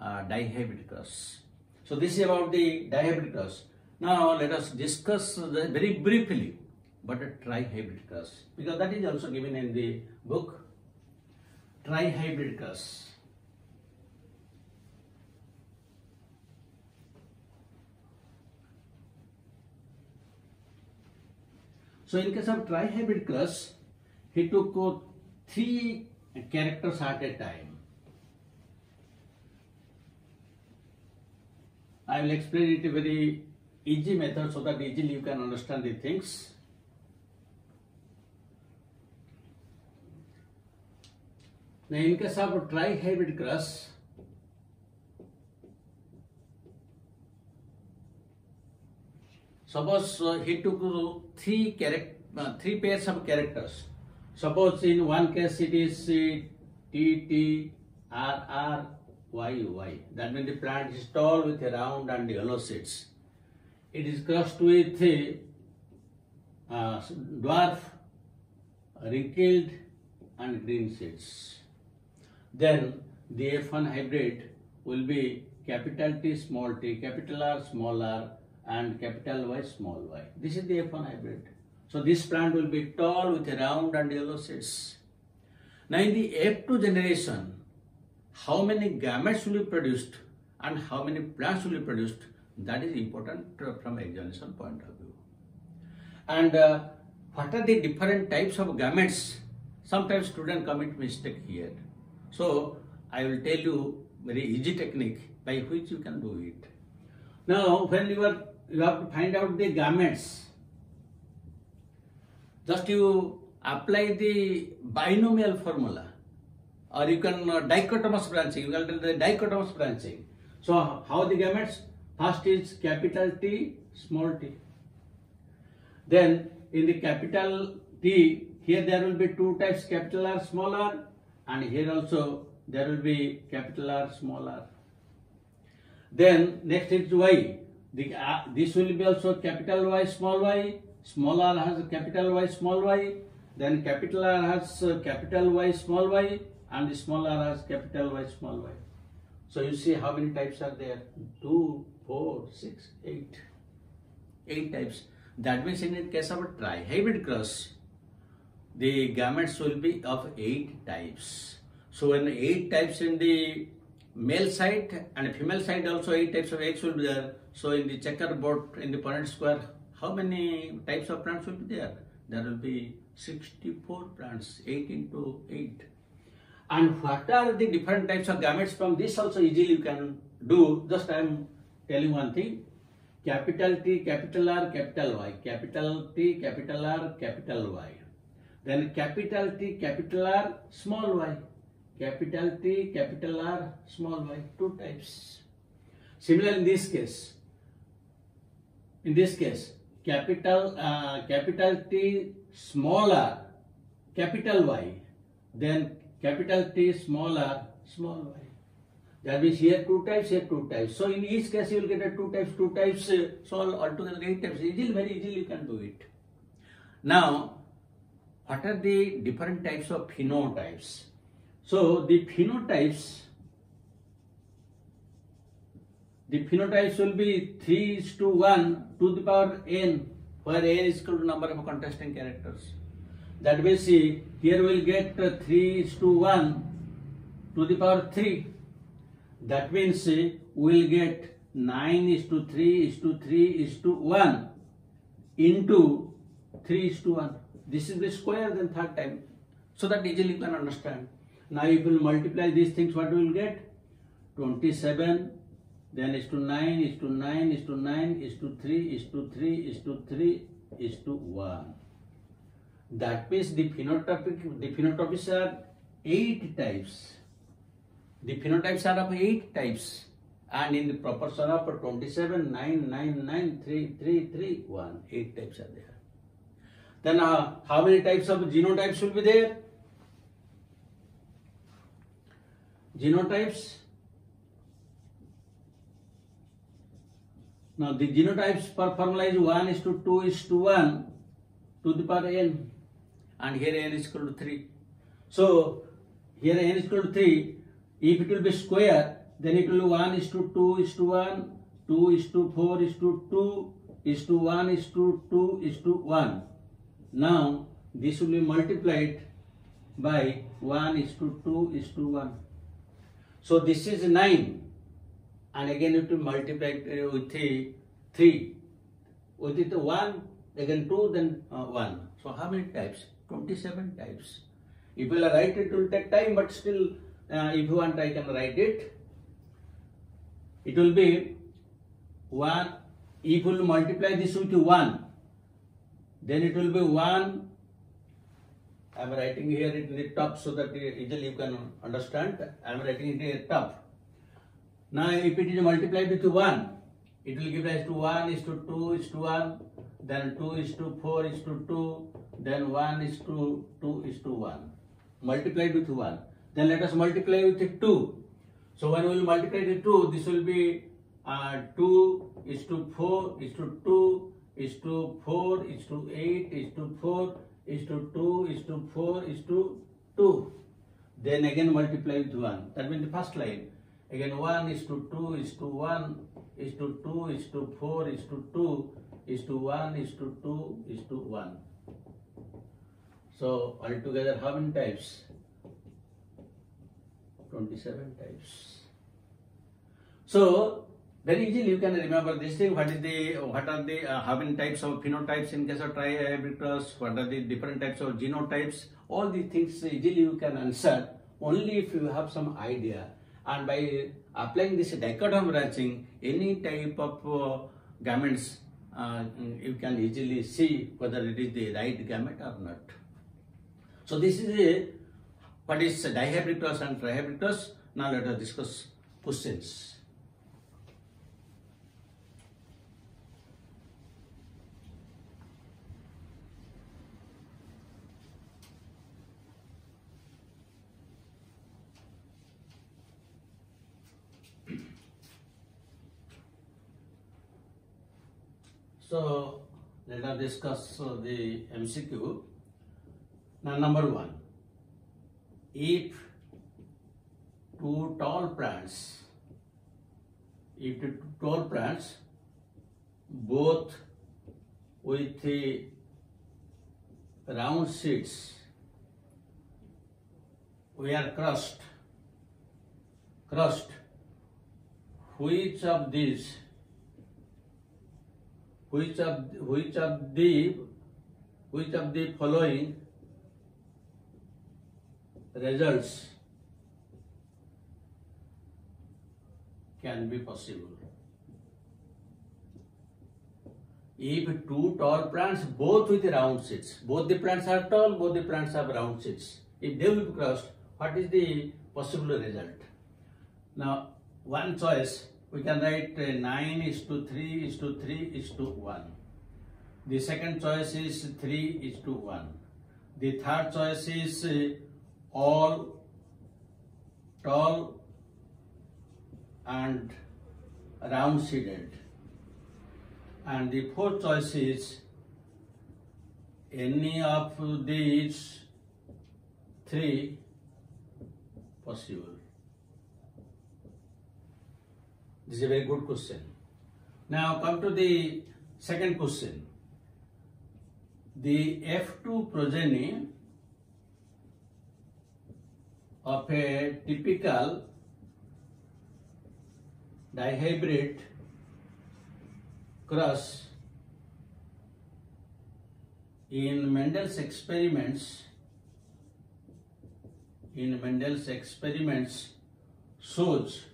uh, cross. So this is about the cross. Now let us discuss very briefly but a trihybrid cross because that is also given in the book trihybrid cross. So in case of trihybrid cross, he took three characters at a time. I will explain it a very easy method so that easily you can understand the things. Now in case of trihybrid cross, suppose uh, he took three charac- uh, three pairs of characters. Suppose in one case it is uh, T T R R Y Y. That means the plant is tall with round and yellow seeds. It is crossed with uh, dwarf, wrinkled and green seeds. Then the F1 hybrid will be capital T small t, capital R small r and capital Y small y. This is the F1 hybrid. So this plant will be tall with round and yellow seeds. Now in the F2 generation, how many gametes will be produced and how many plants will be produced, that is important uh, from examination point of view. And uh, what are the different types of gametes? Sometimes student commit mistake here. So I will tell you very easy technique by which you can do it. Now when you are you have to find out the gametes. Just you apply the binomial formula or you can uh, dichotomous branching, you can do the dichotomous branching. So how the gametes? First is capital T, small t. Then in the capital T, here there will be two types, capital R, small r, and here also there will be capital R, small r. Then next is Y. The, uh, this will be also capital Y, small y. Small r has capital Y, small y. Then capital R has uh, capital Y, small y. And small r has capital Y, small y. So you see how many types are there? Two, four, six, eight. Eight types. That means in the case of a trihybrid cross, the gametes will be of eight types. So when eight types in the male side and female side also eight types of eggs will be there. So in the checkerboard in the Punnett square, how many types of plants will be there? There will be 64 plants, 8 into 8. And what are the different types of gametes from this also easily you can do. Just I am telling one thing. Capital T, capital R, capital Y. Capital T, capital R, capital Y. Then capital T, capital R, small y. Capital T, capital R, small y. Two types. Similar in this case. In this case, capital uh, capital T, small r, capital Y. Then capital T, small r, small y. That means here two types, here two types. So in each case you will get a two types, two types. uh, So all altogether eight types. Easily, very easily you can do it. Now, what are the different types of phenotypes? So the phenotypes, the phenotypes will be 3 is to 1 to the power n, where n is equal to number of contrasting characters. That means see, here we will get uh, 3 is to 1 to the power 3. That means we will get 9 is to 3 is to 3 is to 1 into 3 is to 1. This is the square then third time. So that easily you can understand. Now if will multiply these things, what we will get? 27, then is to 9, is to 9, is to 9, is to 3, is to 3, is to 3, is to 1. That means the phenotypic, the phenotypes are 8 types. The phenotypes are of 8 types. And in the proportion of 27, 9, 9, 9, 3, 3, 3, 1. 8 types are there. Then uh, how many types of genotypes will be there? Genotypes. Now the genotypes per formula is 1 is to 2 is to 1 to the power n. And here n is equal to 3. So here n is equal to 3. If it will be square, then it will be 1 is to 2 is to 1, 2 is to 4 is to 2 is to 1 is to 2 is to 1. Now this will be multiplied by 1 is to 2 is to 1. So this is 9 and again it will multiply uh, with a 3 with it 1 again 2 then uh, 1. So how many types? 27 types. If you will write it, it will take time but still uh, if you want I can write it. It will be 1 if you will multiply this with 1 then it will be 1 I am writing here in the top so that easily you can understand. I am writing it in the top. Now if it is multiplied with 1, it will give rise to 1 is to 2 is to 1, then 2 is to 4 is to 2, then 1 is to 2 is to 1. Multiplied with 1. Then let us multiply with 2. So when we multiply with 2, this will be uh, 2 is to 4 is to 2 is to 4 is to 8 is to 4 is to 2 is to 4 is to 2. Then again multiply with 1. That means the first line. Again 1 is to 2 is to 1 is to 2 is to 4 is to 2 is to 1 is to 2 is to 1. So altogether how many types? 27 types. So very easily you can remember this thing. What is the what are the uh, how many types of phenotypes in case of trihybrids? What are the different types of genotypes? All these things easily you can answer only if you have some idea. And by applying this dichotomy branching, any type of uh, gametes uh, you can easily see whether it is the right gamete or not. So this is a, what is dihybridous and trihybridous. Now let us discuss questions. So let us discuss the MCQ. Now number one, if two tall plants, if two tall plants, both with the round seeds, we are crushed, crushed, which of these which of which of the which of the following results can be possible if two tall plants both with round seeds both the plants are tall both the plants have round seeds if they will be crossed what is the possible result now one choice we can write uh, 9 is to 3 is to 3 is to 1. The second choice is 3 is to 1. The third choice is uh, all tall and round seeded. And the fourth choice is any of these three possible. This is a very good question. Now come to the second question. The F2 progeny of a typical dihybrid cross in Mendel's experiments in Mendel's experiments shows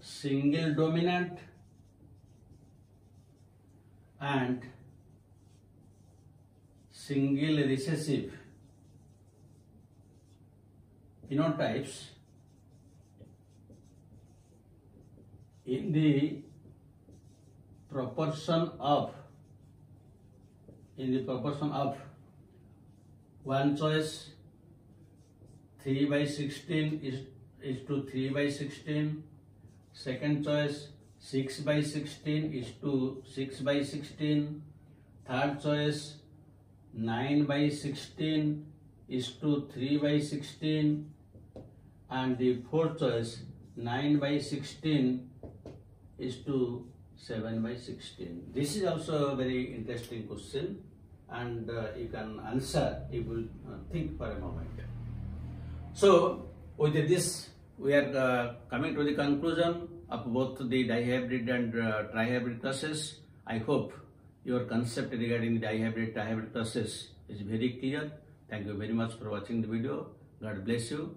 single dominant and single recessive phenotypes in the proportion of in the proportion of one choice 3 by 16 is is to 3 by 16 Second choice 6 by 16 is to 6 by 16. Third choice 9 by 16 is to 3 by 16. And the fourth choice 9 by 16 is to 7 by 16. This is also a very interesting question and uh, you can answer if you uh, think for a moment. So with this we are uh, coming to the conclusion of both the dihybrid and uh, trihybrid classes. I hope your concept regarding the dihybrid trihybrid classes is very clear. Thank you very much for watching the video. God bless you